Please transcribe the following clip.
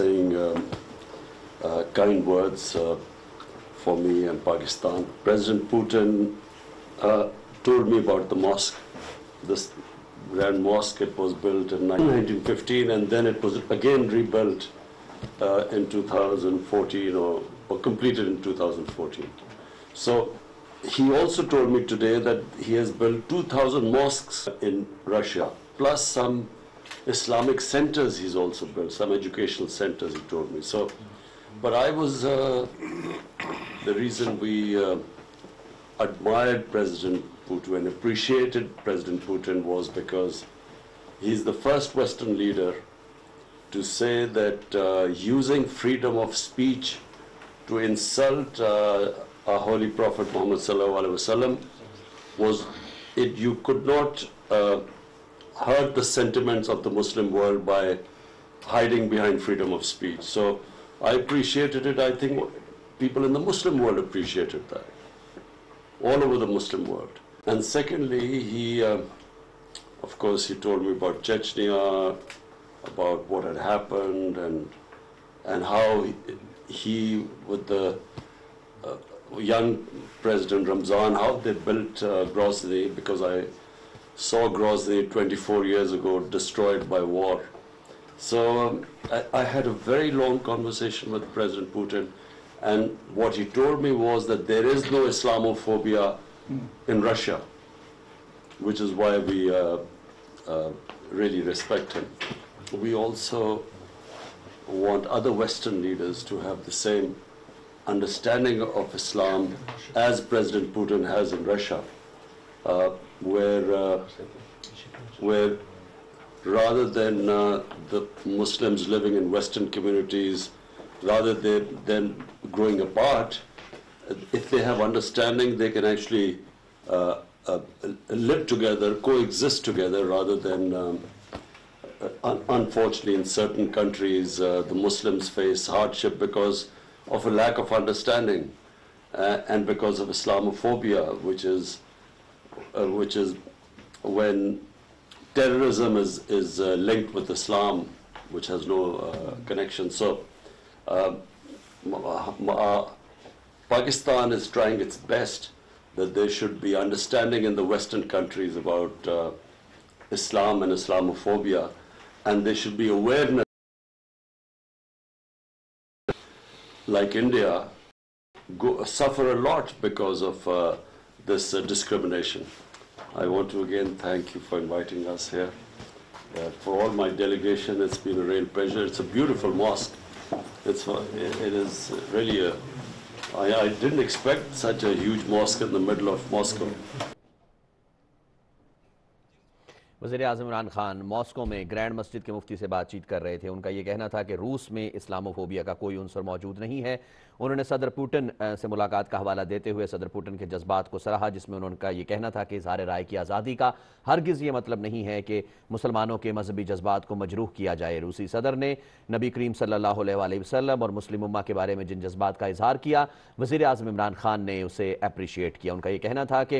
saying um, uh, kind words uh, for me and Pakistan. President Putin uh, told me about the mosque. This grand mosque, it was built in 1915 and then it was again rebuilt uh, in 2014 or, or completed in 2014. So he also told me today that he has built 2,000 mosques in Russia, plus some Islamic centers he's also built, some educational centers, he told me. So, but I was, uh, the reason we uh, admired President Putin and appreciated President Putin was because he's the first Western leader to say that uh, using freedom of speech to insult uh, our holy prophet Muhammad was it you could not uh, hurt the sentiments of the Muslim world by hiding behind freedom of speech. So I appreciated it. I think people in the Muslim world appreciated that, all over the Muslim world. And secondly, he, uh, of course, he told me about Chechnya, about what had happened, and and how he, he with the uh, young President Ramzan, how they built uh, Grozny, because I saw Grozny 24 years ago destroyed by war. So um, I, I had a very long conversation with President Putin, and what he told me was that there is no Islamophobia in Russia, which is why we uh, uh, really respect him. We also want other Western leaders to have the same understanding of Islam as President Putin has in Russia, uh, where, uh, where rather than uh, the Muslims living in Western communities, rather than, than growing apart, if they have understanding, they can actually uh, uh, live together, coexist together, rather than, um, uh, un- unfortunately, in certain countries, uh, the Muslims face hardship because of a lack of understanding and because of Islamophobia, which is, uh, which is when terrorism is, is uh, linked with Islam, which has no uh, connection. So, uh, uh, Pakistan is trying its best that there should be understanding in the Western countries about uh, Islam and Islamophobia, and there should be awareness, like India, go, suffer a lot because of uh, this uh, discrimination. I want to again thank you for inviting us here. Uh, for all my delegation, it's been a real pleasure. It's a beautiful mosque. It's uh, it is really a. I, I didn't expect such a huge mosque in the middle of Moscow. वज़ीर अजम Imran Khan Moscow में grand मस्जिद के मुफ्ती से बातचीत कर रहे थे। उनका ये कहना था कि रूस में इस्लामोफोबिया का कोई उनसर मौजूद नहीं है। उन्होंने सदर पुटिन से मुलाकात का हवाला देते हुए सदर पुटिन के जज्बात को सराहा, जिसमें उनका ये कहना था कि इजहार राय की आज़ादी का हरगिज़ ये मतलब नहीं है कि मुसलमानों के मजहबी जज्बात को मजरूह किया जाए। रूसी सदर ने नबी करीम सल्लल्लाहु अलैहि वसल्लम और मुस्लिम उम्मा के बारे में जिन जज्बात का इजहार किया वज़ीर अजम इमरान खान ने उसे अप्रिशिएट किया। उनका ये कहना था कि